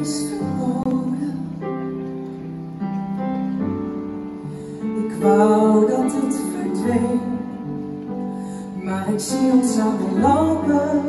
Ik wou dat het verdween, maar ik zie ons aan de lopen.